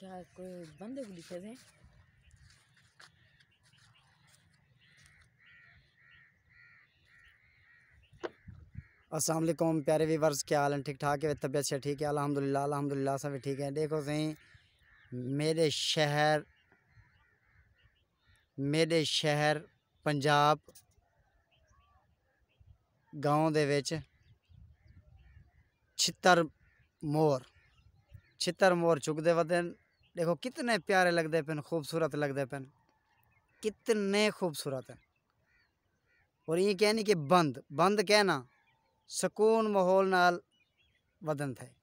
क्या कोई बंद हो लिखे थे असलम प्यारे वीवर्स क्या हाल है? ठीक ठाक है, तबियत से ठीक है? अलहमदिल्ला अलहमदिल्ला सब ठीक है। देखो सही, मेरे शहर मेरे शहर पंजाब गाँव के विच छित्तर मोर छितर मोर चुगते वदन देखो कितने प्यारे लगते पेन, खूबसूरत लगते पेन। कितने खूबसूरत हैं। और ये कहनी कि बंद बंद कहना सुकून माहौल नाल वदन थे